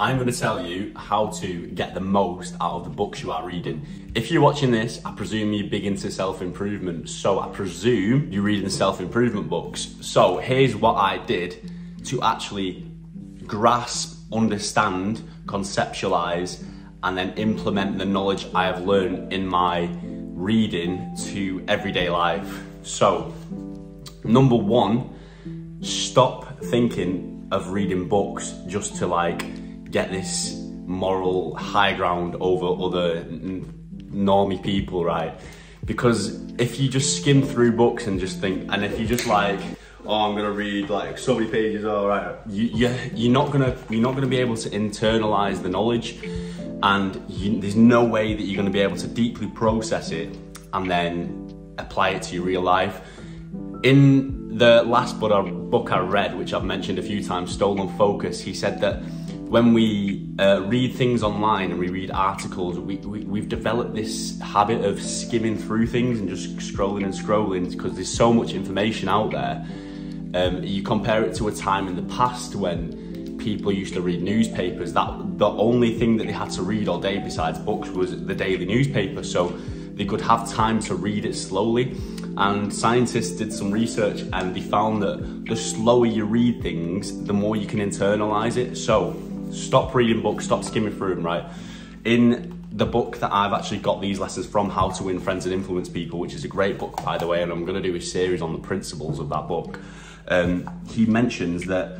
I'm going to tell you how to get the most out of the books you are reading. If you're watching this, I presume you're big into self-improvement, so I presume you're reading self-improvement books. So here's what I did to actually grasp, understand, conceptualize, and then implement the knowledge I have learned in my reading to everyday life. So, number one, stop thinking of reading books just to like get this moral high ground over other normie people, right? Because if you just skim through books and just think, and if you just like, oh, I'm gonna read like so many pages, all right, you, you, you're not gonna, you're not gonna be able to internalize the knowledge, and you, there's no way that you're gonna be able to deeply process it and then apply it to your real life. In the last book I read, which I've mentioned a few times, Stolen Focus, he said that when we uh, read things online and we read articles, we, we, have developed this habit of skimming through things and just scrolling and scrolling because there's so much information out there. Um, you compare it to a time in the past when people used to read newspapers, that the only thing that they had to read all day besides books was the daily newspaper. So they could have time to read it slowly. And scientists did some research and they found that the slower you read things, the more you can internalize it. So stop reading books, stop skimming through them, right? In the book that I've actually got these lessons from, How to Win Friends and Influence People, which is a great book, by the way, and I'm going to do a series on the principles of that book. Um, he mentions that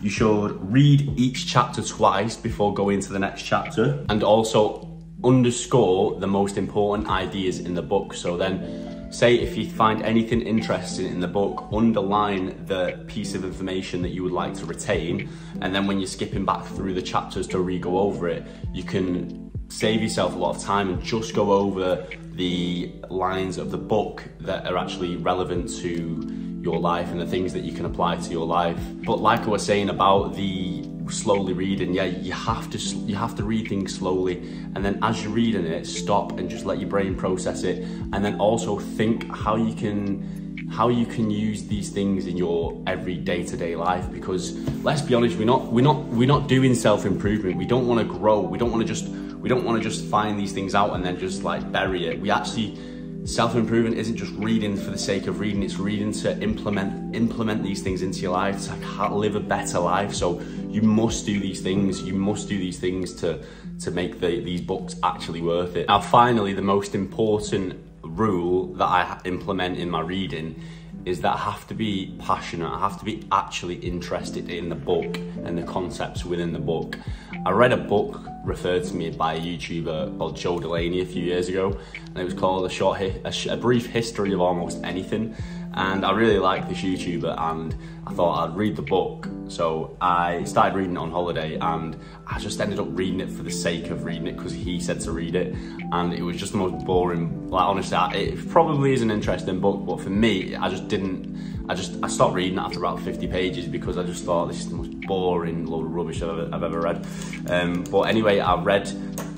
you should read each chapter twice before going to the next chapter and also underscore the most important ideas in the book. So then Say if you find anything interesting in the book, underline the piece of information that you would like to retain, and then when you're skipping back through the chapters to re-go over it, you can save yourself a lot of time and just go over the lines of the book that are actually relevant to your life and the things that you can apply to your life. But like I was saying about the slowly reading, yeah, you have to you have to read things slowly, and then as you're reading it, stop and just let your brain process it, and then also think how you can how you can use these things in your every day-to-day life because let's be honest we're not we're not we're not doing self-improvement. We don't want to grow. We don't want to just we don't want to just find these things out and then just like bury it. We actually self-improvement isn't just reading for the sake of reading it's reading to implement implement these things into your life. To live a better life. So you must do these things. You must do these things to to make the, these books actually worth it. Now finally the most important rule that i implement in my reading is that I have to be passionate, I have to be actually interested in the book and the concepts within the book. I read a book referred to me by a YouTuber called Joe Delaney a few years ago, and it was called A Short, Hi- a, sh- a Brief History of Almost Anything. And I really liked this YouTuber, and I thought I'd read the book. So I started reading it on holiday, and I just ended up reading it for the sake of reading it because he said to read it, and it was just the most boring. Like honestly, it probably is an interesting book, but for me, I just didn't. I just I stopped reading after about 50 pages because I just thought this is the most boring load of rubbish I've ever, I've ever read. Um, but anyway, I read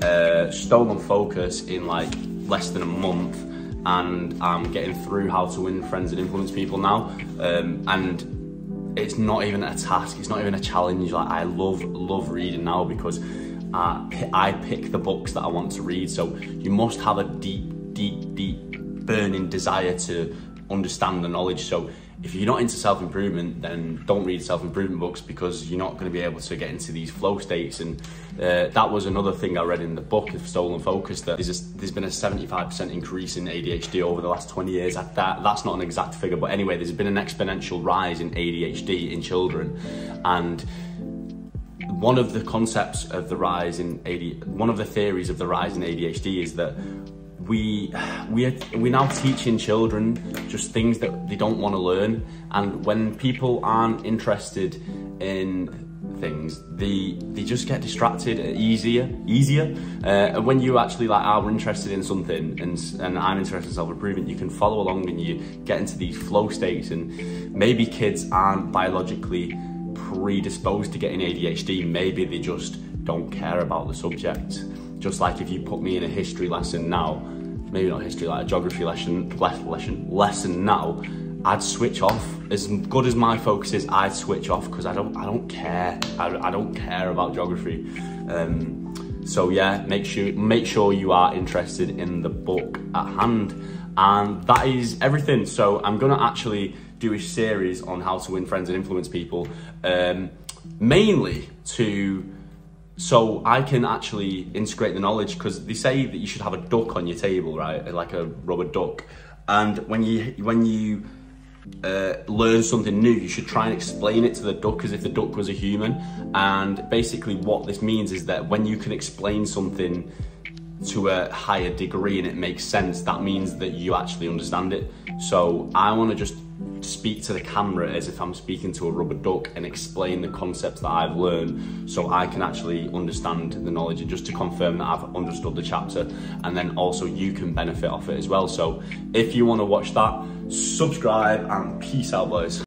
uh, Stolen Focus in like less than a month and I'm getting through how to win friends and influence people now. Um, and it's not even a task, it's not even a challenge. Like I love, love reading now because uh, I pick the books that I want to read. So you must have a deep, deep, deep burning desire to understand the knowledge. So if you're not into self-improvement, then don't read self-improvement books because you're not going to be able to get into these flow states. And uh, that was another thing I read in the book of Stolen Focus that there's, a, there's been a 75% increase in ADHD over the last 20 years. That, that's not an exact figure, but anyway, there's been an exponential rise in ADHD in children. And one of the concepts of the rise in ADHD, one of the theories of the rise in ADHD is that we we are, we're now teaching children just things that they don't want to learn. And when people aren't interested in things they they just get distracted easier easier. Uh, when you actually like are interested in something and and I'm interested in self-improvement you can follow along and you get into these flow states. And maybe kids aren't biologically predisposed to getting ADHD maybe they just don't care about the subject just like if you put me in a history lesson now maybe not history, like a geography lesson, lesson, lesson now, I'd switch off. As good as my focus is, I'd switch off because I don't I don't care. I, I don't care about geography. Um, so yeah, make sure make sure you are interested in the book at hand. And that is everything. So I'm gonna actually do a series on how to win friends and influence people, um, mainly to so I can actually integrate the knowledge because they say that you should have a duck on your table, right? Like a rubber duck. And when you when you uh, learn something new, you should try and explain it to the duck as if the duck was a human. And basically, what this means is that when you can explain something to a higher degree and it makes sense, that means that you actually understand it. So I want to just speak to the camera as if I'm speaking to a rubber duck and explain the concepts that I've learned so I can actually understand the knowledge and just to confirm that I've understood the chapter and then also you can benefit off it as well. So if you want to watch that, subscribe and peace out boys.